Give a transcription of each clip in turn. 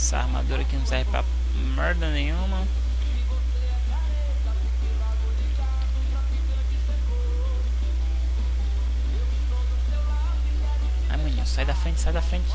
Essa armadura aqui não serve pra merda nenhuma. Ai, maninho, sai da frente, sai da frente.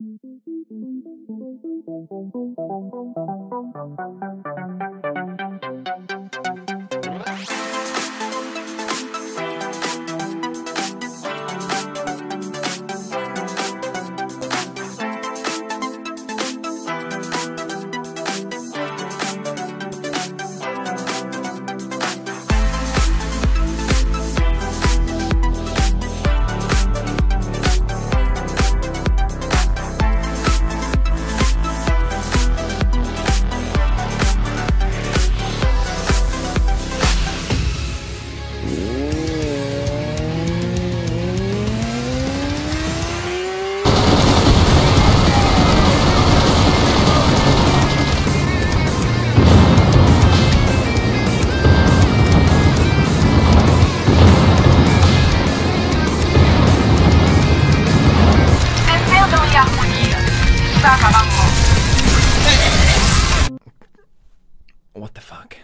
Thank you. What the fuck?